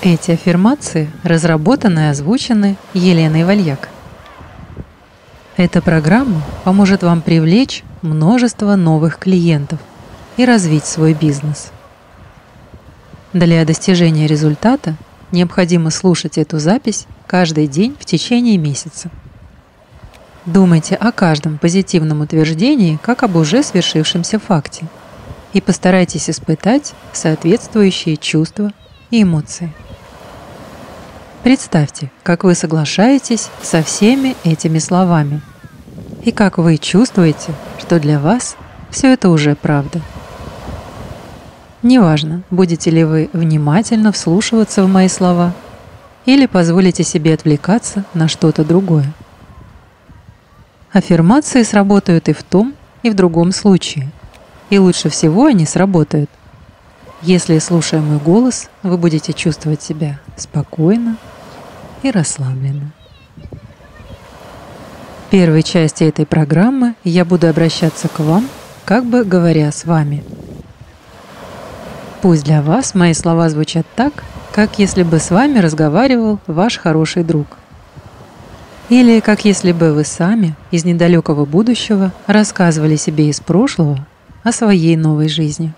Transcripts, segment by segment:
Эти аффирмации разработаны и озвучены Еленой Вальяк. Эта программа поможет вам привлечь множество новых клиентов и развить свой бизнес. Для достижения результата необходимо слушать эту запись каждый день в течение месяца. Думайте о каждом позитивном утверждении как об уже свершившемся факте и постарайтесь испытать соответствующие чувства и эмоции. Представьте, как вы соглашаетесь со всеми этими словами и как вы чувствуете, что для вас все это уже правда. Неважно, будете ли вы внимательно вслушиваться в мои слова или позволите себе отвлекаться на что-то другое. Аффирмации сработают и в том, и в другом случае. И лучше всего они сработают, если, слушая мой голос, вы будете чувствовать себя спокойно, и расслабленно. В первой части этой программы я буду обращаться к вам, как бы говоря с вами. Пусть для вас мои слова звучат так, как если бы с вами разговаривал ваш хороший друг. Или как если бы вы сами из недалекого будущего рассказывали себе из прошлого о своей новой жизни.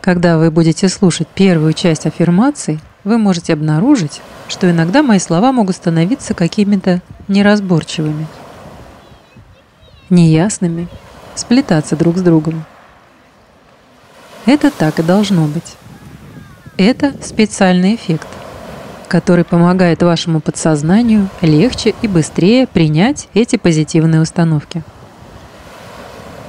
Когда вы будете слушать первую часть аффирмаций, вы можете обнаружить, что иногда мои слова могут становиться какими-то неразборчивыми, неясными, сплетаться друг с другом. Это так и должно быть. Это специальный эффект, который помогает вашему подсознанию легче и быстрее принять эти позитивные установки.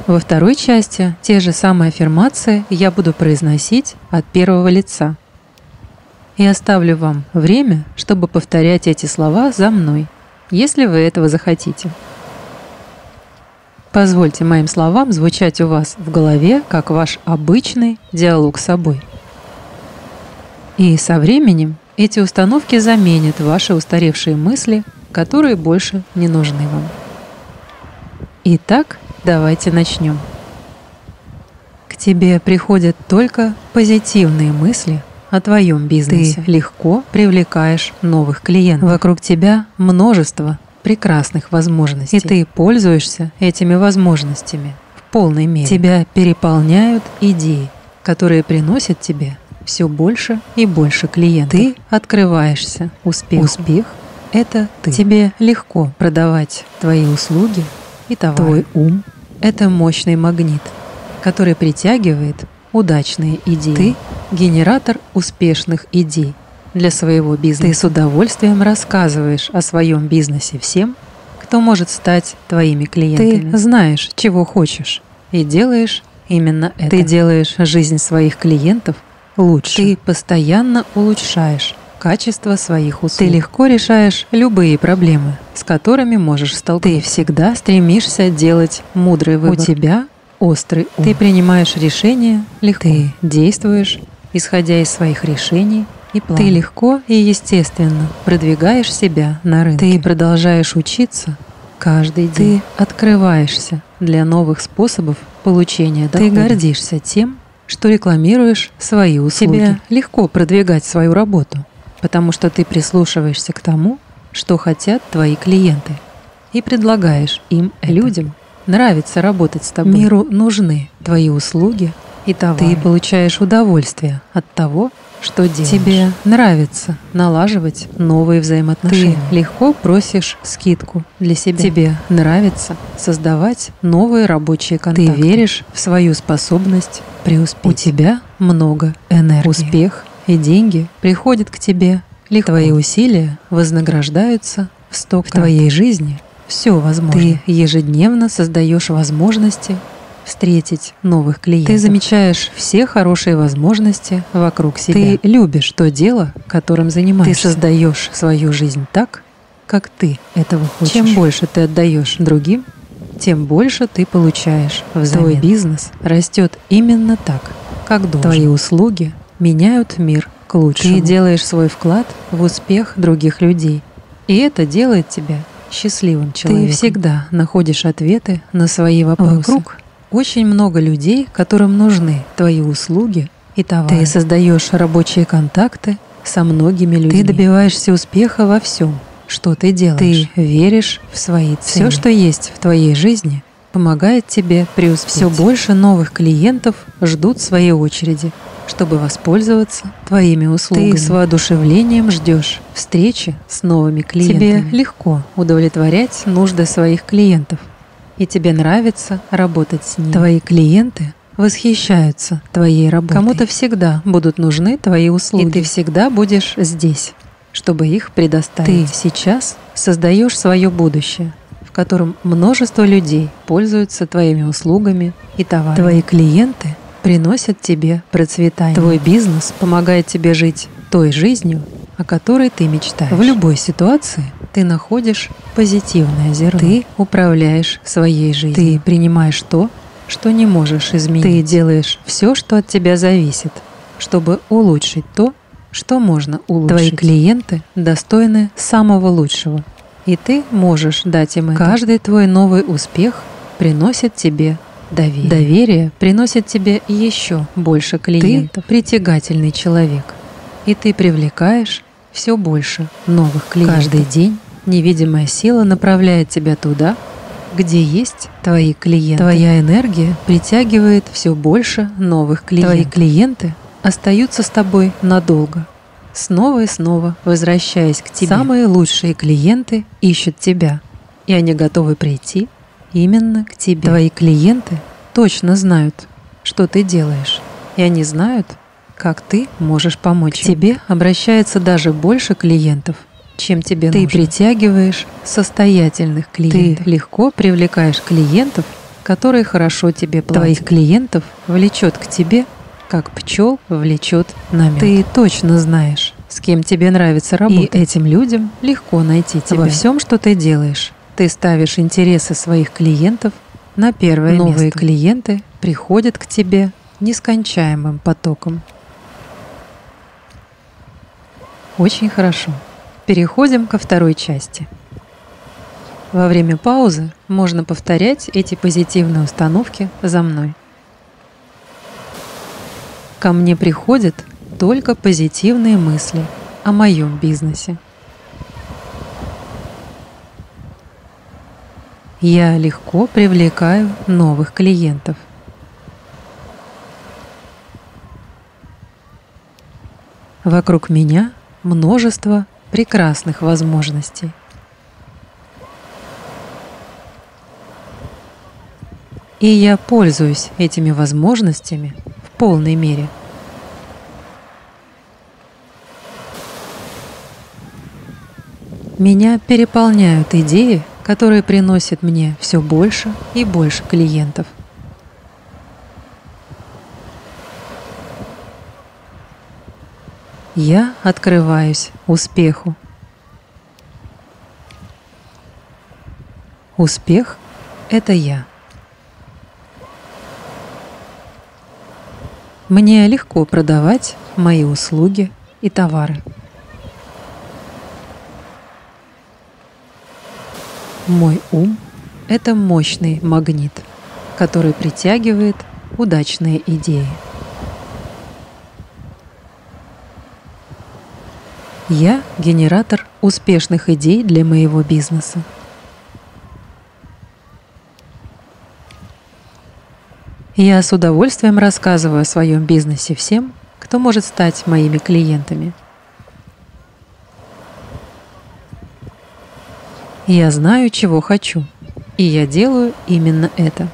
Во второй части те же самые аффирмации я буду произносить от первого лица – и оставлю вам время, чтобы повторять эти слова за мной, если вы этого захотите. Позвольте моим словам звучать у вас в голове, как ваш обычный диалог с собой. И со временем эти установки заменят ваши устаревшие мысли, которые больше не нужны вам. Итак, давайте начнем. К тебе приходят только позитивные мысли – о твоем бизнесе. Ты легко привлекаешь новых клиентов. Вокруг тебя множество прекрасных возможностей. И ты пользуешься этими возможностями в полной мере. Тебя переполняют идеи, которые приносят тебе все больше и больше клиентов. Ты открываешься успех. Успех – это ты. Тебе легко продавать твои услуги и товары. Твой ум – это мощный магнит, который притягивает удачные идеи. Ты – генератор успешных идей для своего бизнеса. Ты с удовольствием рассказываешь о своем бизнесе всем, кто может стать твоими клиентами. Ты знаешь, чего хочешь, и делаешь именно это. Ты делаешь жизнь своих клиентов лучше. Ты постоянно улучшаешь качество своих услуг. Ты легко решаешь любые проблемы, с которыми можешь столкнуться. Ты всегда стремишься делать мудрый выбор. У тебя острый ум. Ты принимаешь решения легко. Ты действуешь, исходя из своих решений и планов. Ты легко и естественно продвигаешь себя на рынке. Ты продолжаешь учиться каждый день. Ты открываешься для новых способов получения дохода. Ты гордишься тем, что рекламируешь свои услуги. Тебе легко продвигать свою работу, потому что ты прислушиваешься к тому, что хотят твои клиенты, и предлагаешь им это. людям нравится работать с тобой. Миру нужны твои услуги и товары. Ты получаешь удовольствие от того, что делаешь. Тебе нравится налаживать новые взаимоотношения. Ты легко просишь скидку для себя. Тебе нравится создавать новые рабочие контакты. Ты веришь в свою способность преуспеть. У тебя много энергии. Успех и деньги приходят к тебе легко. Твои усилия вознаграждаются в сто В твоей жизни все возможно. Ты ежедневно создаешь возможности встретить новых клиентов. Ты замечаешь все хорошие возможности вокруг себя. Ты любишь то дело, которым занимаешься. Ты создаешь свою жизнь так, как ты этого хочешь. Чем больше ты отдаешь другим, тем больше ты получаешь взамен. Твой бизнес растет именно так, как должен. Твои услуги меняют мир к лучшему. Ты делаешь свой вклад в успех других людей. И это делает тебя счастливым человеком. Ты всегда находишь ответы на свои вопросы. Вокруг очень много людей, которым нужны твои услуги и товары. Ты создаешь рабочие контакты со многими людьми. Ты добиваешься успеха во всем, что ты делаешь. Ты веришь в свои цели. Все, что есть в твоей жизни, помогает тебе преуспеть. Все больше новых клиентов ждут своей очереди, чтобы воспользоваться твоими услугами. Ты с воодушевлением ждешь встречи с новыми клиентами. Тебе легко удовлетворять нужды своих клиентов, и тебе нравится работать с ними. Твои клиенты восхищаются твоей работой. Кому-то всегда будут нужны твои услуги, и ты всегда будешь здесь, чтобы их предоставить. Ты сейчас создаешь свое будущее, в котором множество людей пользуются твоими услугами и товарами. Твои клиенты приносят тебе процветание. Твой бизнес помогает тебе жить той жизнью, о которой ты мечтаешь. В любой ситуации ты находишь позитивное зерно. Ты управляешь своей жизнью. Ты принимаешь то, что не можешь изменить. Ты делаешь все, что от тебя зависит, чтобы улучшить то, что можно улучшить. Твои клиенты достойны самого лучшего, и ты можешь дать им это. Каждый твой новый успех приносит тебе доверие. Доверие приносит тебе еще больше клиентов. Ты притягательный человек, и ты привлекаешь все больше новых клиентов. Каждый день невидимая сила направляет тебя туда, где есть твои клиенты. Твоя энергия притягивает все больше новых клиентов. Твои клиенты остаются с тобой надолго, снова и снова возвращаясь к тебе. Самые лучшие клиенты ищут тебя, и они готовы прийти именно к тебе. Твои клиенты точно знают, что ты делаешь, и они знают, как ты можешь помочь. Тебе обращается даже больше клиентов, чем тебе ты нужно. Ты притягиваешь состоятельных клиентов. Ты легко привлекаешь клиентов, которые хорошо тебе платят. Твоих клиентов влечет к тебе, как пчел влечет на мед. Ты точно знаешь, с кем тебе нравится работать. И этим людям легко найти тебя. Во всем, что ты делаешь, ты ставишь интересы своих клиентов на первое Новые место. Новые клиенты приходят к тебе нескончаемым потоком. Очень хорошо. Переходим ко второй части. Во время паузы можно повторять эти позитивные установки за мной. Ко мне приходят только позитивные мысли о моем бизнесе. Я легко привлекаю новых клиентов. Вокруг меня множество прекрасных возможностей. И я пользуюсь этими возможностями в полной мере. Меня переполняют идеи, которые приносят мне все больше и больше клиентов. Я открываюсь успеху. Успех — это я. Мне легко продавать мои услуги и товары. Мой ум — это мощный магнит, который притягивает удачные идеи. Я генератор успешных идей для моего бизнеса. Я с удовольствием рассказываю о своем бизнесе всем, кто может стать моими клиентами. Я знаю, чего хочу, и я делаю именно это.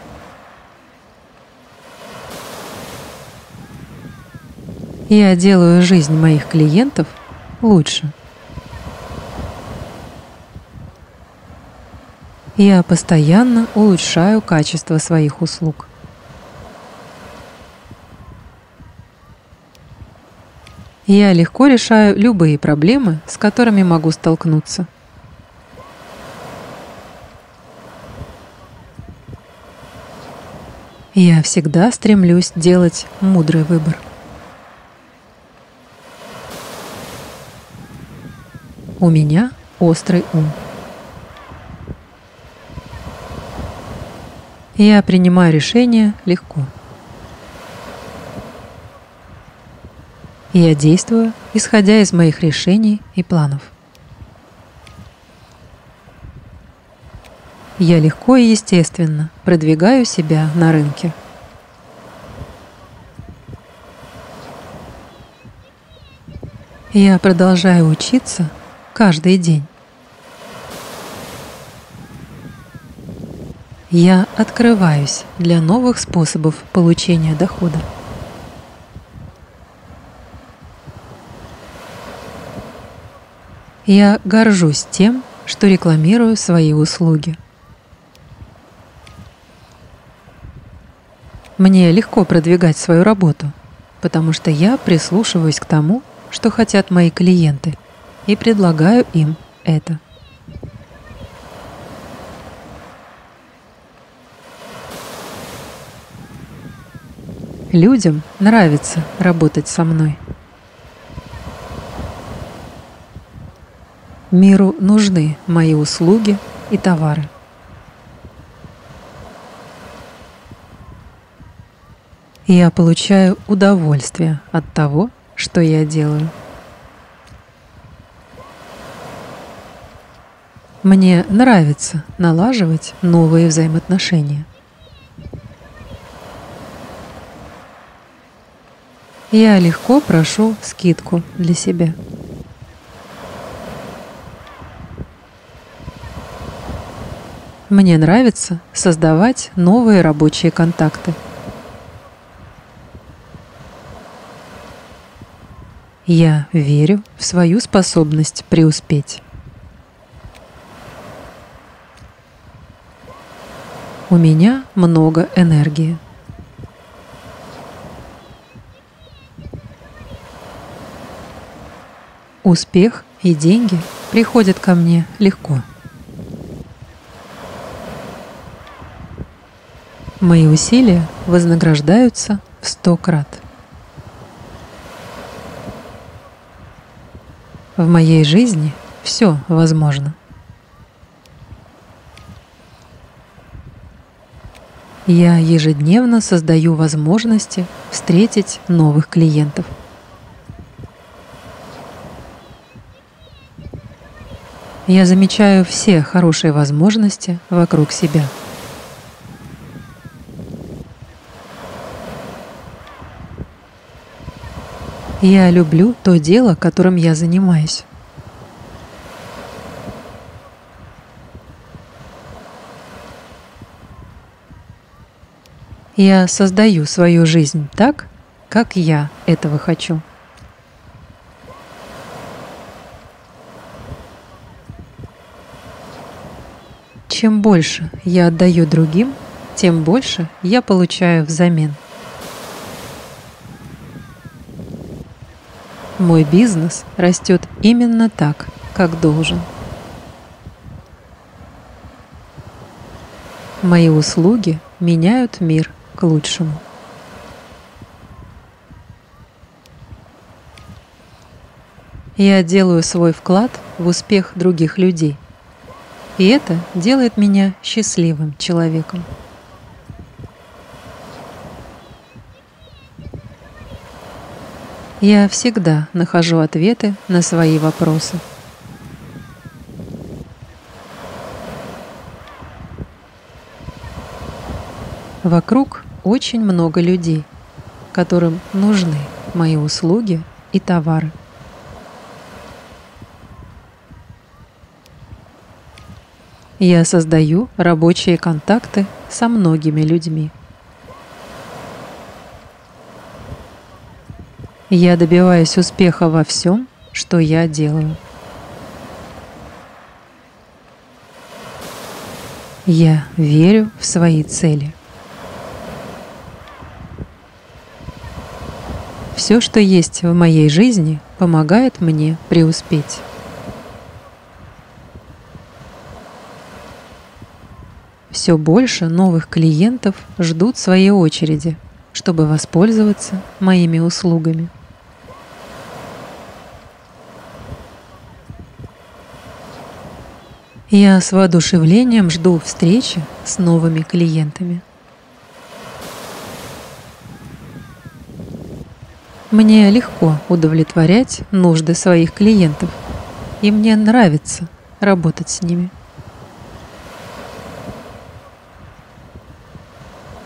Я делаю жизнь моих клиентов – лучше. Я постоянно улучшаю качество своих услуг. Я легко решаю любые проблемы, с которыми могу столкнуться. Я всегда стремлюсь делать мудрый выбор. У меня острый ум. Я принимаю решения легко. Я действую, исходя из моих решений и планов. Я легко и естественно продвигаю себя на рынке. Я продолжаю учиться каждый день. Я открываюсь для новых способов получения дохода. Я горжусь тем, что рекламирую свои услуги. Мне легко продвигать свою работу, потому что я прислушиваюсь к тому, что хотят мои клиенты, и предлагаю им это. Людям нравится работать со мной. Миру нужны мои услуги и товары. Я получаю удовольствие от того, что я делаю. Мне нравится налаживать новые взаимоотношения. Я легко прошу скидку для себя. Мне нравится создавать новые рабочие контакты. Я верю в свою способность преуспеть. У меня много энергии. Успех и деньги приходят ко мне легко. Мои усилия вознаграждаются в сто крат. В моей жизни все возможно. Я ежедневно создаю возможности встретить новых клиентов. Я замечаю все хорошие возможности вокруг себя. Я люблю то дело, которым я занимаюсь. Я создаю свою жизнь так, как я этого хочу. Чем больше я отдаю другим, тем больше я получаю взамен. Мой бизнес растет именно так, как должен. Мои услуги меняют мир к лучшему. Я делаю свой вклад в успех других людей. И это делает меня счастливым человеком. Я всегда нахожу ответы на свои вопросы. Вокруг очень много людей, которым нужны мои услуги и товары. Я создаю рабочие контакты со многими людьми. Я добиваюсь успеха во всем, что я делаю. Я верю в свои цели. Все, что есть в моей жизни, помогает мне преуспеть. Все больше новых клиентов ждут своей очереди, чтобы воспользоваться моими услугами. Я с воодушевлением жду встречи с новыми клиентами. Мне легко удовлетворять нужды своих клиентов, и мне нравится работать с ними.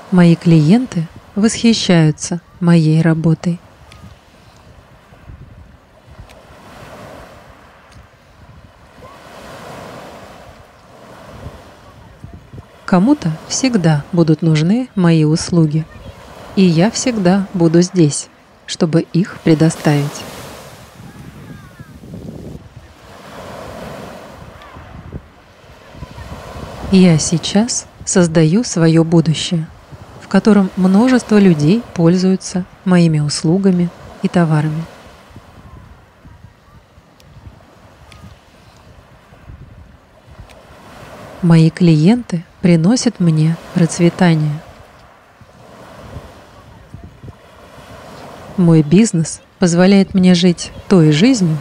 Мои клиенты восхищаются моей работой. Кому-то всегда будут нужны мои услуги, и я всегда буду здесь, чтобы их предоставить. Я сейчас создаю свое будущее, в котором множество людей пользуются моими услугами и товарами. Мои клиенты приносят мне процветание. Мой бизнес позволяет мне жить той жизнью,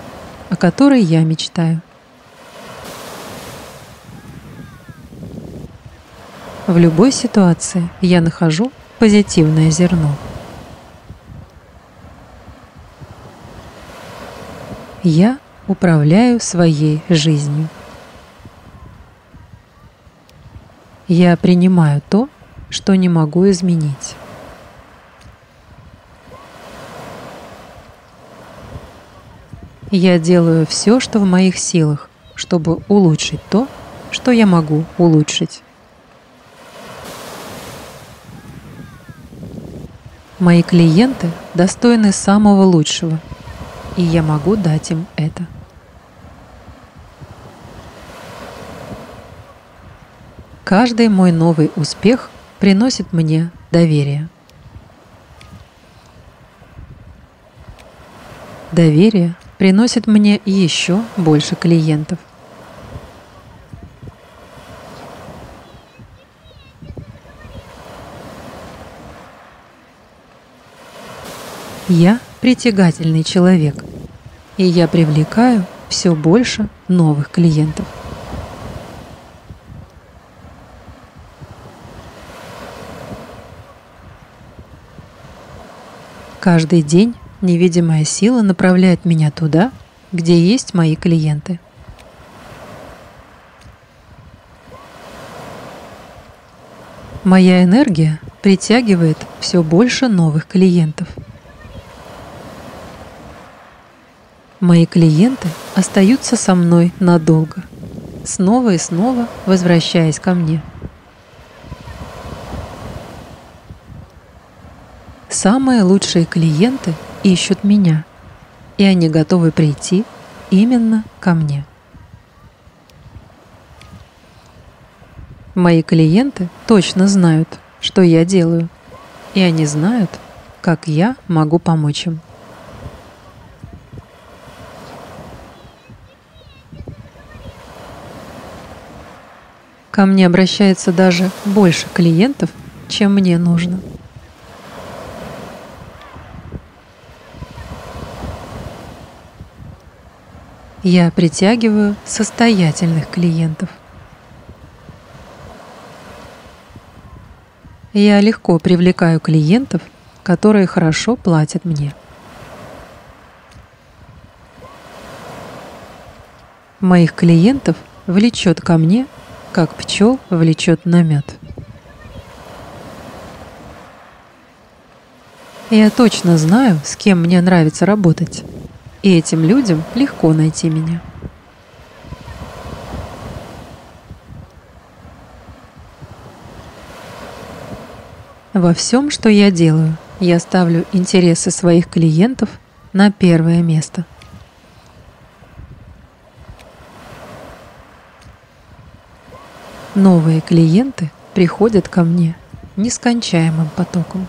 о которой я мечтаю. В любой ситуации я нахожу позитивное зерно. Я управляю своей жизнью. Я принимаю то, что не могу изменить. Я делаю все, что в моих силах, чтобы улучшить то, что я могу улучшить. Мои клиенты достойны самого лучшего, и я могу дать им это. Каждый мой новый успех приносит мне доверие. Доверие приносит мне еще больше клиентов. Я притягательный человек, и я привлекаю все больше новых клиентов. Каждый день невидимая сила направляет меня туда, где есть мои клиенты. Моя энергия притягивает все больше новых клиентов. Мои клиенты остаются со мной надолго, снова и снова возвращаясь ко мне – Самые лучшие клиенты ищут меня, и они готовы прийти именно ко мне. Мои клиенты точно знают, что я делаю, и они знают, как я могу помочь им. Ко мне обращается даже больше клиентов, чем мне нужно. Я притягиваю состоятельных клиентов. Я легко привлекаю клиентов, которые хорошо платят мне. Моих клиентов влечет ко мне, как пчел влечет на мед. Я точно знаю, с кем мне нравится работать и этим людям легко найти меня. Во всем, что я делаю, я ставлю интересы своих клиентов на первое место. Новые клиенты приходят ко мне нескончаемым потоком.